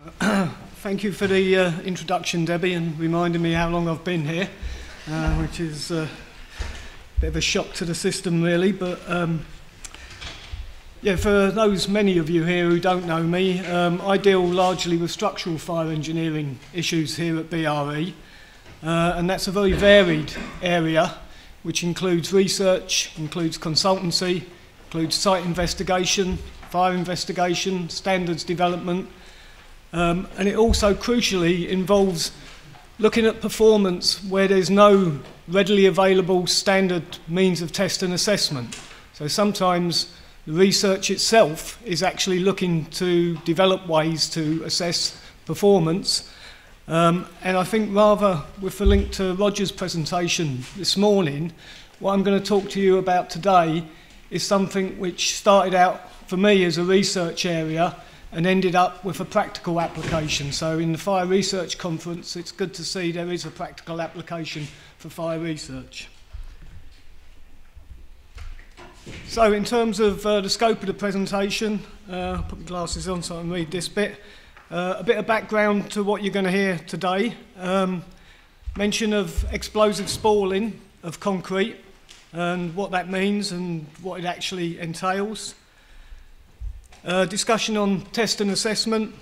Thank you for the uh, introduction, Debbie, and reminding me how long I've been here, uh, which is uh, a bit of a shock to the system, really. But um, yeah, for those many of you here who don't know me, um, I deal largely with structural fire engineering issues here at BRE, uh, and that's a very varied area, which includes research, includes consultancy, includes site investigation, fire investigation, standards development um, and it also crucially involves looking at performance where there's no readily available standard means of test and assessment. So sometimes the research itself is actually looking to develop ways to assess performance. Um, and I think rather with the link to Roger's presentation this morning, what I'm going to talk to you about today is something which started out for me as a research area and ended up with a practical application. So in the Fire Research Conference, it's good to see there is a practical application for fire research. So in terms of uh, the scope of the presentation, uh, put my glasses on so I can read this bit. Uh, a bit of background to what you're going to hear today. Um, mention of explosive spalling of concrete and what that means and what it actually entails. Uh, discussion on test and assessment.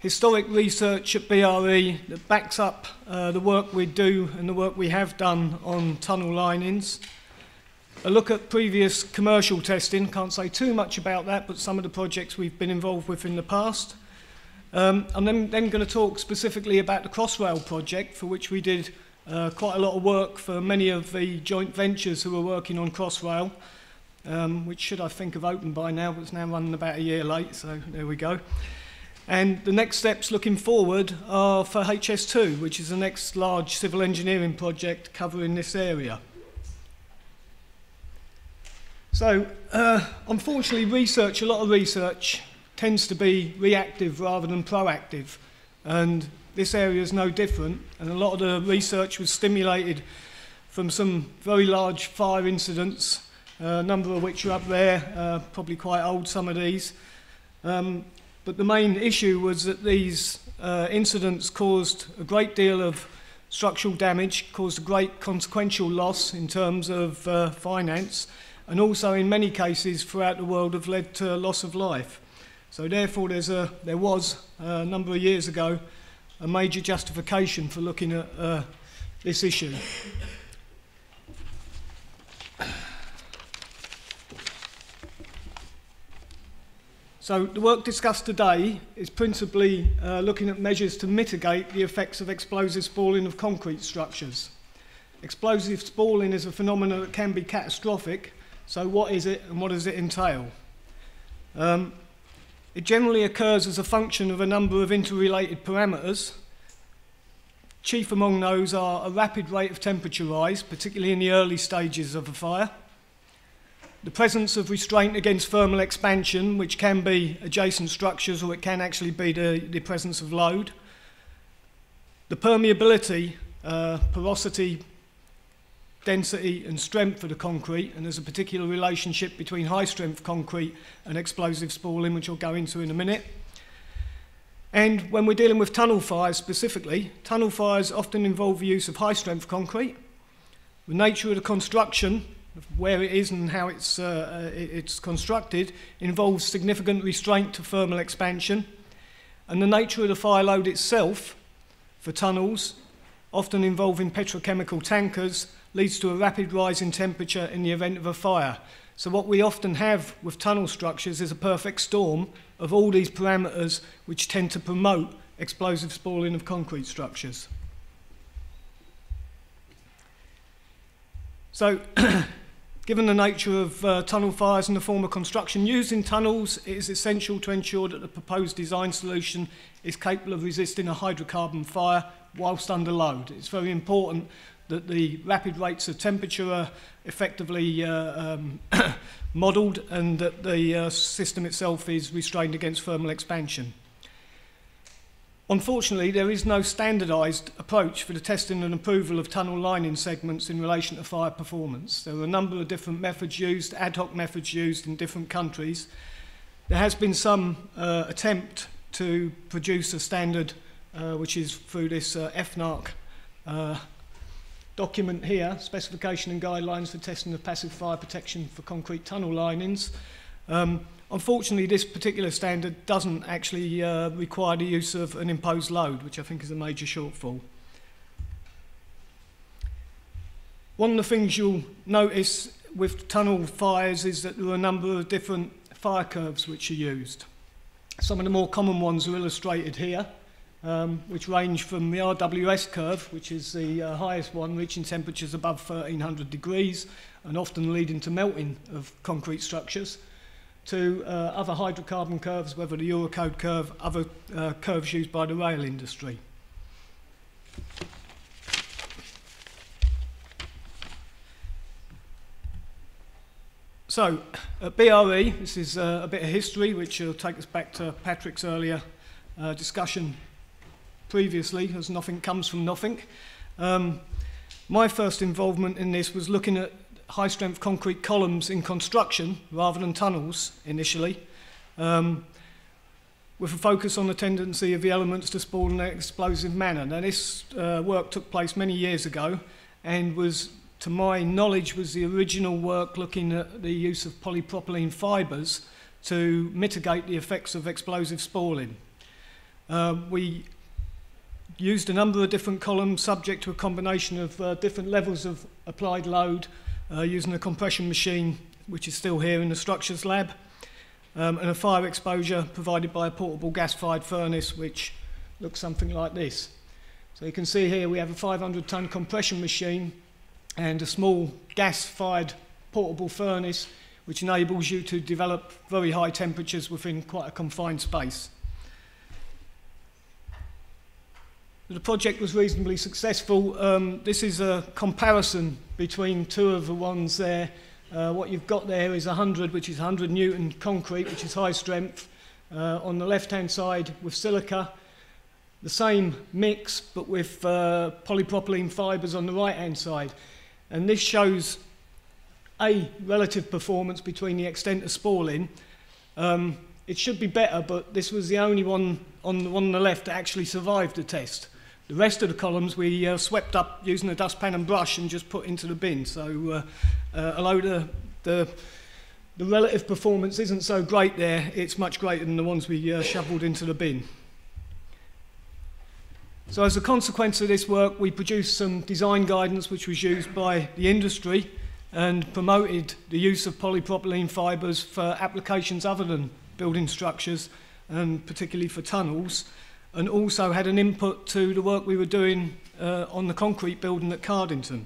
Historic research at BRE that backs up uh, the work we do and the work we have done on tunnel linings. A look at previous commercial testing, can't say too much about that, but some of the projects we've been involved with in the past. Um, I'm then, then going to talk specifically about the Crossrail project, for which we did uh, quite a lot of work for many of the joint ventures who were working on Crossrail. Um, which should I think have opened by now, but it's now running about a year late, so there we go. And the next steps looking forward are for HS2, which is the next large civil engineering project covering this area. So, uh, unfortunately, research, a lot of research, tends to be reactive rather than proactive. And this area is no different. And a lot of the research was stimulated from some very large fire incidents a number of which are up there, uh, probably quite old, some of these. Um, but the main issue was that these uh, incidents caused a great deal of structural damage, caused a great consequential loss in terms of uh, finance, and also in many cases throughout the world have led to loss of life. So therefore there's a, there was a number of years ago a major justification for looking at uh, this issue. So the work discussed today is principally uh, looking at measures to mitigate the effects of explosive spalling of concrete structures. Explosive spalling is a phenomenon that can be catastrophic, so what is it and what does it entail? Um, it generally occurs as a function of a number of interrelated parameters. Chief among those are a rapid rate of temperature rise, particularly in the early stages of a fire, the presence of restraint against thermal expansion, which can be adjacent structures or it can actually be the, the presence of load. The permeability, uh, porosity, density and strength of the concrete, and there's a particular relationship between high strength concrete and explosive spalling, which I'll go into in a minute. And when we're dealing with tunnel fires specifically, tunnel fires often involve the use of high strength concrete. The nature of the construction where it is and how it's, uh, uh it's constructed involves significant restraint to thermal expansion. And the nature of the fire load itself for tunnels, often involving petrochemical tankers, leads to a rapid rise in temperature in the event of a fire. So what we often have with tunnel structures is a perfect storm of all these parameters which tend to promote explosive spalling of concrete structures. So Given the nature of uh, tunnel fires and the form of construction used in tunnels, it is essential to ensure that the proposed design solution is capable of resisting a hydrocarbon fire whilst under load. It's very important that the rapid rates of temperature are effectively uh, um, modelled and that the uh, system itself is restrained against thermal expansion. Unfortunately, there is no standardised approach for the testing and approval of tunnel lining segments in relation to fire performance. There are a number of different methods used, ad hoc methods used in different countries. There has been some uh, attempt to produce a standard uh, which is through this uh, EFNARC uh, document here, specification and guidelines for testing of passive fire protection for concrete tunnel linings. Um, unfortunately, this particular standard doesn't actually uh, require the use of an imposed load, which I think is a major shortfall. One of the things you'll notice with tunnel fires is that there are a number of different fire curves which are used. Some of the more common ones are illustrated here um, which range from the RWS curve, which is the uh, highest one, reaching temperatures above 1300 degrees and often leading to melting of concrete structures, to uh, other hydrocarbon curves, whether the Eurocode curve, other uh, curves used by the rail industry. So, at BRE, this is uh, a bit of history which will take us back to Patrick's earlier uh, discussion previously, as nothing comes from nothing. Um, my first involvement in this was looking at high strength concrete columns in construction rather than tunnels initially, um, with a focus on the tendency of the elements to spall in an explosive manner. Now, this uh, work took place many years ago and was, to my knowledge, was the original work looking at the use of polypropylene fibres to mitigate the effects of explosive spalling. Uh, we used a number of different columns subject to a combination of uh, different levels of applied load uh, using a compression machine which is still here in the structures lab um, and a fire exposure provided by a portable gas-fired furnace which looks something like this. So you can see here we have a 500 ton compression machine and a small gas-fired portable furnace which enables you to develop very high temperatures within quite a confined space. The project was reasonably successful. Um, this is a comparison between two of the ones there. Uh, what you've got there is 100, which is 100 Newton concrete, which is high strength. Uh, on the left-hand side with silica, the same mix, but with uh, polypropylene fibres on the right-hand side. And this shows a relative performance between the extent of spalling. Um, it should be better, but this was the only one on the one on the left that actually survived the test. The rest of the columns we uh, swept up using a dustpan and brush and just put into the bin. So uh, uh, although the, the, the relative performance isn't so great there, it's much greater than the ones we uh, shoveled into the bin. So as a consequence of this work, we produced some design guidance which was used by the industry and promoted the use of polypropylene fibres for applications other than building structures and particularly for tunnels and also had an input to the work we were doing uh, on the concrete building at Cardington.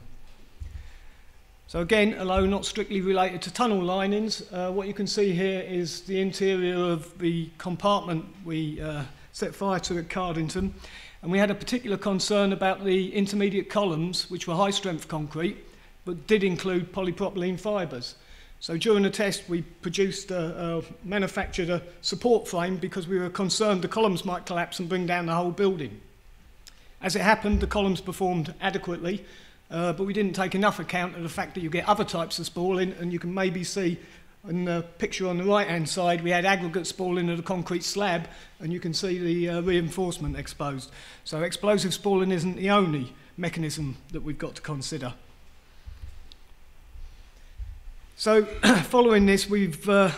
So again, although not strictly related to tunnel linings, uh, what you can see here is the interior of the compartment we uh, set fire to at Cardington. And we had a particular concern about the intermediate columns, which were high strength concrete, but did include polypropylene fibres. So during the test, we produced, a, manufactured a support frame because we were concerned the columns might collapse and bring down the whole building. As it happened, the columns performed adequately, uh, but we didn't take enough account of the fact that you get other types of spalling, and you can maybe see in the picture on the right-hand side, we had aggregate spalling of the concrete slab, and you can see the uh, reinforcement exposed. So explosive spalling isn't the only mechanism that we've got to consider. So following this, we've uh,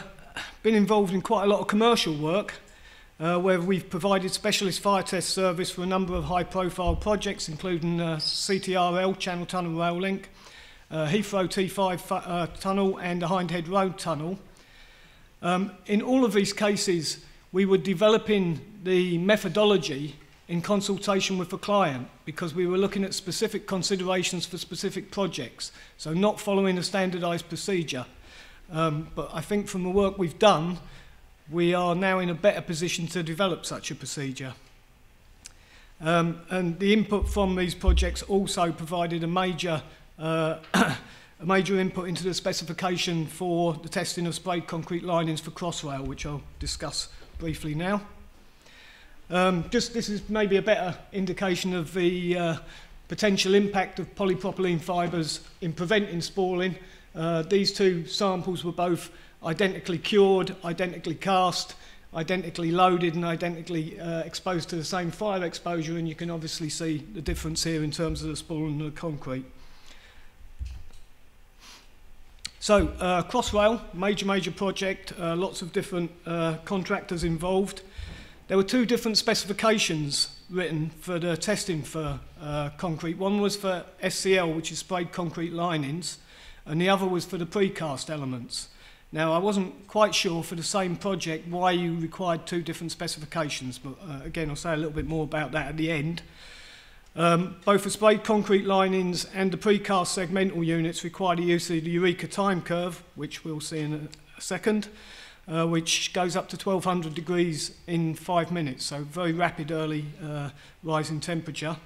been involved in quite a lot of commercial work uh, where we've provided specialist fire test service for a number of high-profile projects, including uh, CTRL, Channel Tunnel Rail Link, uh, Heathrow T5 uh, Tunnel and the Hindhead Road Tunnel. Um, in all of these cases, we were developing the methodology in consultation with the client because we were looking at specific considerations for specific projects, so not following a standardized procedure. Um, but I think from the work we've done, we are now in a better position to develop such a procedure. Um, and the input from these projects also provided a major, uh, a major input into the specification for the testing of sprayed concrete linings for Crossrail, which I'll discuss briefly now. Um, just this is maybe a better indication of the uh, potential impact of polypropylene fibres in preventing spalling. Uh, these two samples were both identically cured, identically cast, identically loaded and identically uh, exposed to the same fire exposure and you can obviously see the difference here in terms of the spalling and the concrete. So uh, Crossrail, major, major project, uh, lots of different uh, contractors involved. There were two different specifications written for the testing for uh, concrete. One was for SCL, which is sprayed concrete linings, and the other was for the precast elements. Now, I wasn't quite sure for the same project why you required two different specifications, but uh, again, I'll say a little bit more about that at the end. Um, both the sprayed concrete linings and the precast segmental units require the use of the Eureka time curve, which we'll see in a, a second. Uh, which goes up to 1200 degrees in five minutes, so very rapid early uh, rise in temperature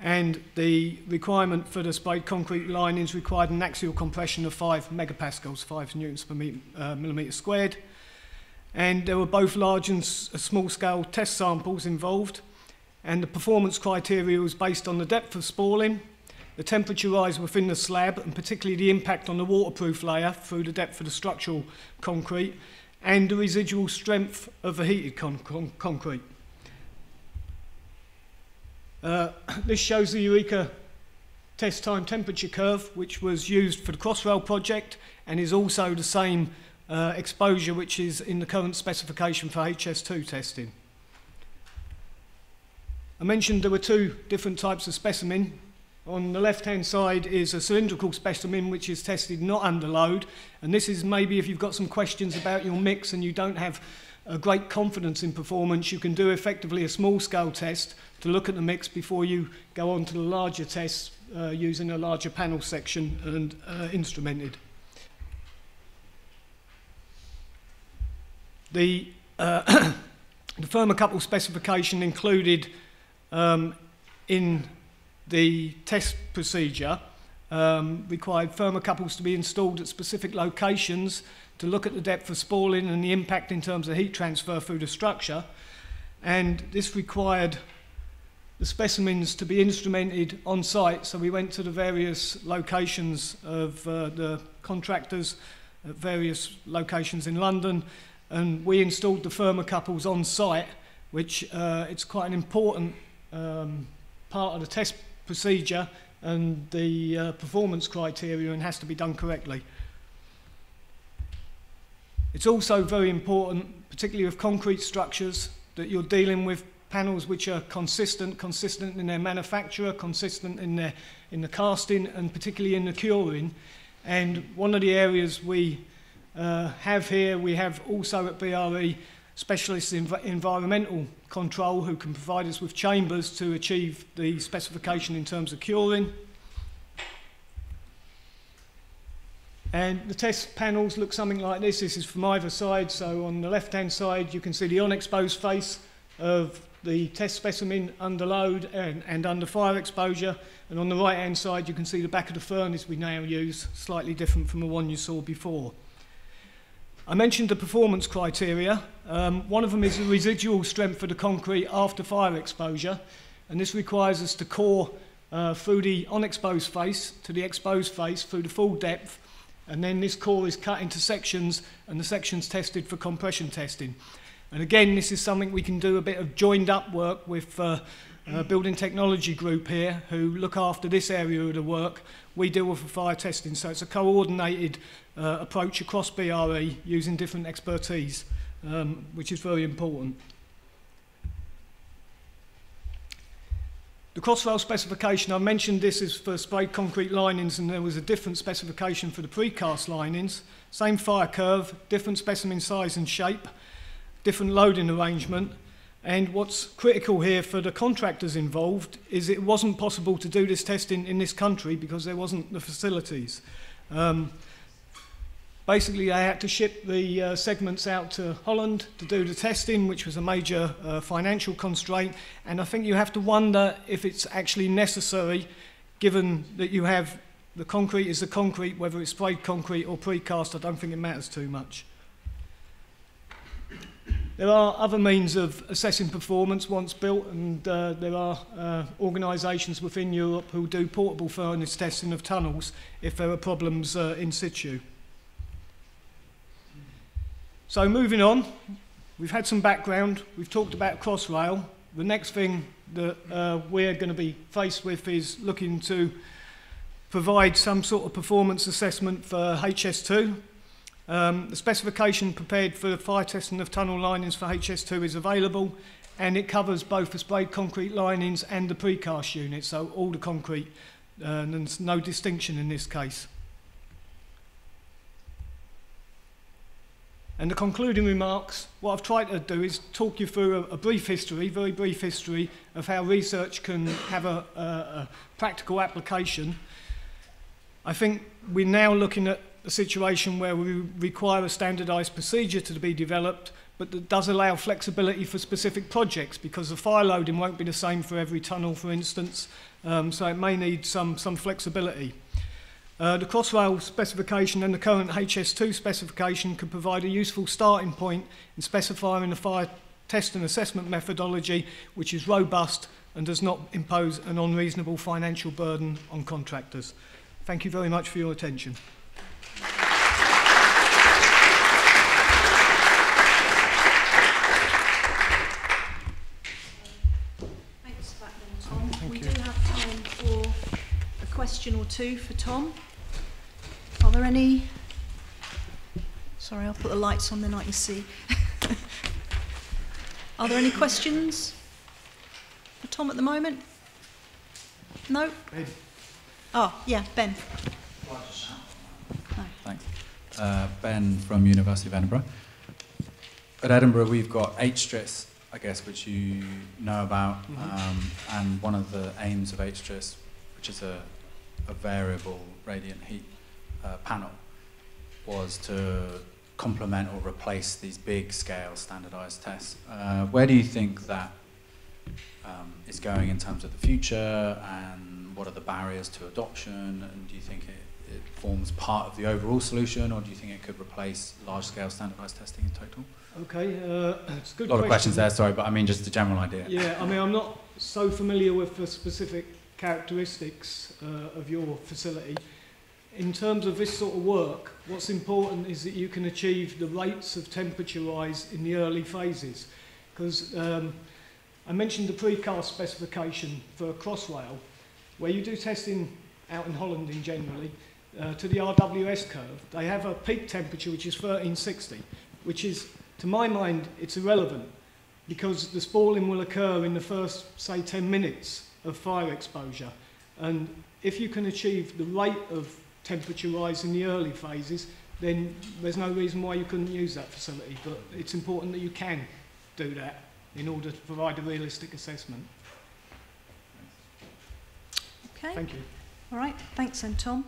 and the requirement for the sprayed concrete linings required an axial compression of 5 megapascals, 5 newtons per uh, millimetre squared. And there were both large and uh, small scale test samples involved. And the performance criteria was based on the depth of spalling, the temperature rise within the slab, and particularly the impact on the waterproof layer through the depth of the structural concrete, and the residual strength of the heated con con concrete. Uh, this shows the Eureka test time temperature curve, which was used for the Crossrail project and is also the same uh, exposure which is in the current specification for HS2 testing. I mentioned there were two different types of specimen. On the left-hand side is a cylindrical specimen which is tested not under load. And this is maybe if you've got some questions about your mix and you don't have a great confidence in performance, you can do effectively a small-scale test to look at the mix before you go on to the larger tests uh, using a larger panel section and uh, instrumented. The, uh, the thermocouple specification included um, in the test procedure um, required thermocouples to be installed at specific locations to look at the depth of spalling and the impact in terms of heat transfer through the structure. And this required the specimens to be instrumented on site. So we went to the various locations of uh, the contractors at various locations in London and we installed the thermocouples on site, which uh, it's quite an important um, part of the test procedure and the uh, performance criteria and has to be done correctly. It's also very important, particularly with concrete structures, that you're dealing with panels which are consistent, consistent in their manufacture, consistent in, their, in the casting, and particularly in the curing. And one of the areas we uh, have here, we have also at BRE specialists in environmental control who can provide us with chambers to achieve the specification in terms of curing. And the test panels look something like this. This is from either side. So on the left-hand side, you can see the unexposed face of the test specimen under load and, and under fire exposure. And on the right-hand side, you can see the back of the furnace we now use, slightly different from the one you saw before. I mentioned the performance criteria. Um, one of them is the residual strength of the concrete after fire exposure. And this requires us to core uh, through the unexposed face to the exposed face through the full depth and then this core is cut into sections and the sections tested for compression testing. And again, this is something we can do a bit of joined up work with uh, uh, building technology group here who look after this area of the work. We deal with fire testing, so it's a coordinated uh, approach across BRE using different expertise, um, which is very important. The Crossrail specification, I mentioned this is for sprayed concrete linings and there was a different specification for the precast linings. Same fire curve, different specimen size and shape, different loading arrangement. And what's critical here for the contractors involved is it wasn't possible to do this testing in this country because there wasn't the facilities. Um, Basically, they had to ship the uh, segments out to Holland to do the testing, which was a major uh, financial constraint. And I think you have to wonder if it's actually necessary, given that you have the concrete is the concrete, whether it's sprayed concrete or precast, I don't think it matters too much. There are other means of assessing performance once built, and uh, there are uh, organisations within Europe who do portable furnace testing of tunnels if there are problems uh, in situ. So moving on, we've had some background. We've talked about Crossrail. The next thing that uh, we're going to be faced with is looking to provide some sort of performance assessment for HS2. Um, the specification prepared for the fire testing of tunnel linings for HS2 is available and it covers both the sprayed concrete linings and the precast unit, so all the concrete, uh, and there's no distinction in this case. And the concluding remarks, what I've tried to do is talk you through a, a brief history, very brief history of how research can have a, a, a practical application. I think we're now looking at a situation where we require a standardised procedure to be developed, but that does allow flexibility for specific projects because the fire loading won't be the same for every tunnel, for instance, um, so it may need some, some flexibility. Uh, the Crossrail specification and the current HS2 specification can provide a useful starting point in specifying the fire test and assessment methodology which is robust and does not impose an unreasonable financial burden on contractors. Thank you very much for your attention. Thanks for that then, Tom. Thank we you. do have time for a question or two for Tom. Are there any? Sorry, I'll put the lights on, then I can see. Are there any questions for Tom at the moment? No? Ben. Oh, yeah, Ben. Thanks. Uh, ben from University of Edinburgh. At Edinburgh, we've got eight H-TRIS, I guess, which you know about, um, and one of the aims of H-TRIS, which is a, a variable radiant heat uh, panel, was to complement or replace these big scale standardized tests. Uh, where do you think that um, is going in terms of the future, and what are the barriers to adoption, and do you think it, it forms part of the overall solution, or do you think it could replace large-scale standardized testing in total? Okay, uh, it's a good A lot of questions there, sorry, but I mean just a general idea. Yeah, I mean, I'm not so familiar with the specific characteristics uh, of your facility. In terms of this sort of work, what's important is that you can achieve the rates of temperature rise in the early phases. Because um, I mentioned the precast specification for Crossrail, where you do testing out in Holland in generally, uh, to the RWS curve, they have a peak temperature which is 1360, which is, to my mind, it's irrelevant because the spalling will occur in the first, say, 10 minutes of fire exposure. And if you can achieve the rate of temperature rise in the early phases, then there's no reason why you couldn't use that facility. But it's important that you can do that in order to provide a realistic assessment. Okay. Thank you. All right. Thanks, then, Tom.